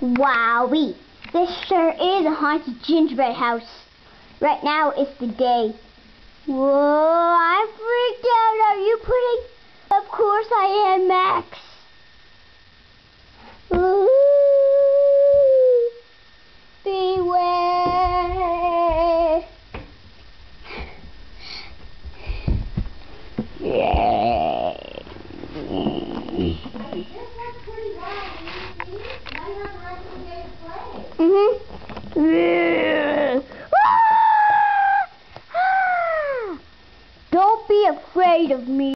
Wowie, this sure is a haunted gingerbread house. Right now is the day. Whoa, I'm freaked out. Are you Pudding... Of course I am, Max. Ooh, beware. Yeah. Mm-hmm. Yeah. Ah! Ah! Don't be afraid of me.